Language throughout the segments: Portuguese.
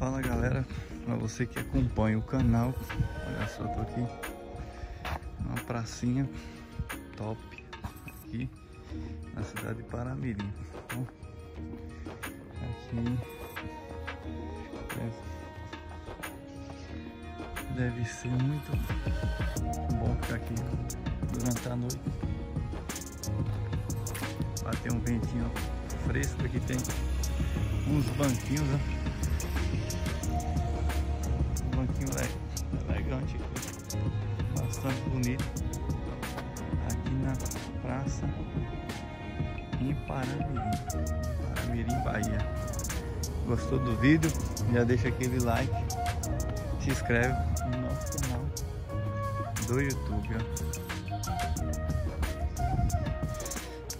Fala galera, para você que acompanha o canal, olha só, tô aqui numa pracinha top aqui na cidade de Paramirim. Então, aqui deve ser muito bom ficar aqui durante a noite. Bater um ventinho fresco aqui tem uns banquinhos, né? Banquinho elegante bastante bonito. Aqui na praça em Paramirim, Paramirim, Bahia. Gostou do vídeo? Já deixa aquele like, se inscreve no nosso canal do YouTube. Ó.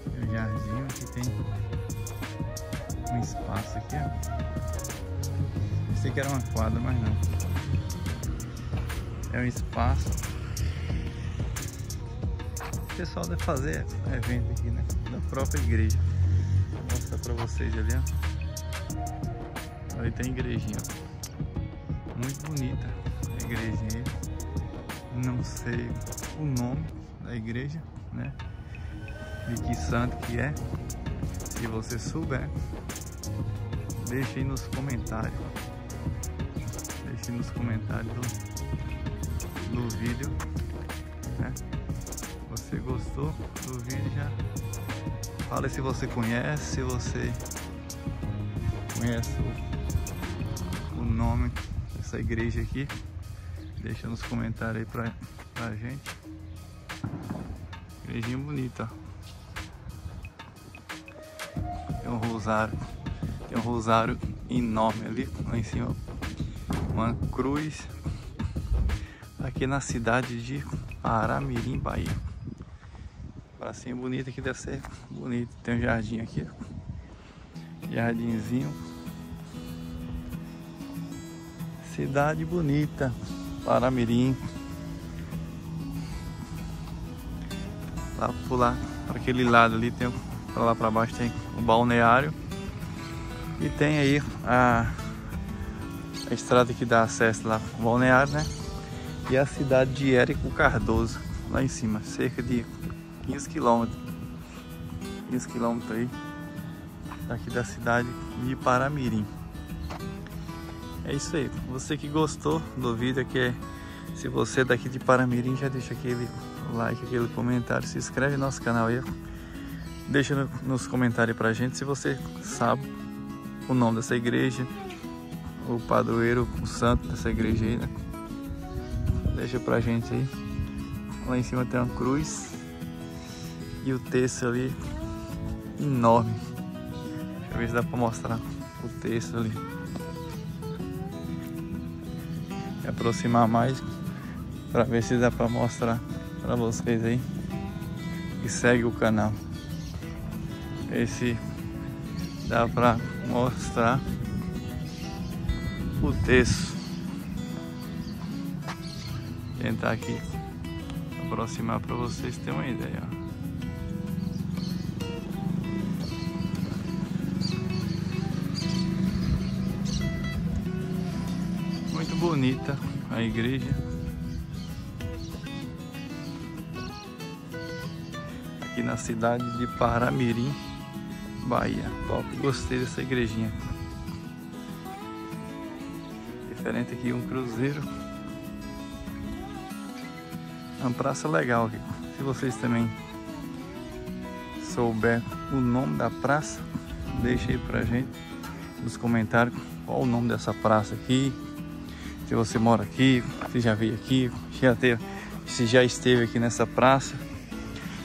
O jardim aqui tem um espaço aqui, ó. Pensei que era uma quadra, mas não. É um espaço. O pessoal deve fazer evento aqui, né? Da própria igreja. Vou mostrar pra vocês ali, ó. Ali tem igrejinha. Muito bonita a igrejinha. Não sei o nome da igreja, né? De que santo que é. Se você souber, deixe aí nos comentários. Deixe nos comentários do, vídeo. Né? Você gostou do vídeo já? Fale se você conhece, se você conhece o, o nome dessa igreja aqui. Deixa nos comentários aí pra, pra gente. Igrejinha bonita, Tem um rosário. Tem um rosário enorme ali, lá em cima. Uma cruz. Aqui na cidade de Aramirim, Bahia. Pracinha bonita aqui deve ser bonito. Tem um jardim aqui. Jardinzinho. Cidade bonita. Paramirim. Lá por lá, para aquele lado ali tem lá para baixo tem o balneário e tem aí a, a estrada que dá acesso lá ao balneário, né? E a cidade de Érico Cardoso, lá em cima, cerca de 15 quilômetros. 15 quilômetros aí daqui da cidade de Paramirim. É isso aí. Você que gostou do vídeo aqui, é, se você é daqui de Paramirim, já deixa aquele like, aquele comentário, se inscreve no nosso canal aí. Deixa nos comentários pra gente se você sabe o nome dessa igreja, o padroeiro, o santo dessa igreja aí, né? Deixa pra gente aí. Lá em cima tem uma cruz e o texto ali enorme. Deixa eu ver se dá pra mostrar o texto ali. Me aproximar mais para ver se dá para mostrar para vocês aí e segue o canal. Esse dá para mostrar o texto. Tentar aqui aproximar para vocês terem uma ideia. Muito bonita a igreja. Aqui na cidade de Paramirim. Bahia. Top, gostei dessa igrejinha. Diferente aqui, um cruzeiro. É uma praça legal aqui. Se vocês também souber o nome da praça, deixa aí pra gente nos comentários qual o nome dessa praça aqui. Se você mora aqui, se já veio aqui, já teve, se já esteve aqui nessa praça,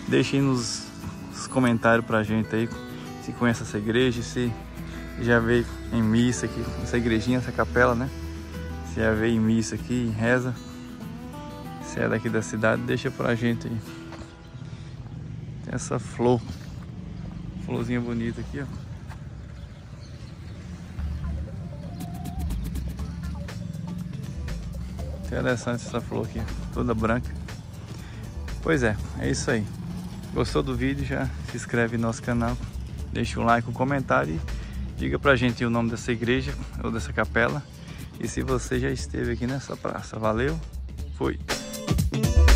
deixe aí nos, nos comentários pra gente aí se conhece essa igreja, se já veio em missa aqui, essa igrejinha, essa capela, né? Se já veio em missa aqui, em reza. Se é daqui da cidade, deixa pra gente aí. Tem essa flor. Florzinha bonita aqui, ó. Interessante essa flor aqui, toda branca. Pois é, é isso aí. Gostou do vídeo? Já se inscreve no nosso canal. Deixe um like, um comentário e diga pra gente o nome dessa igreja ou dessa capela e se você já esteve aqui nessa praça. Valeu, fui! thank you